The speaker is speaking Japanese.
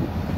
you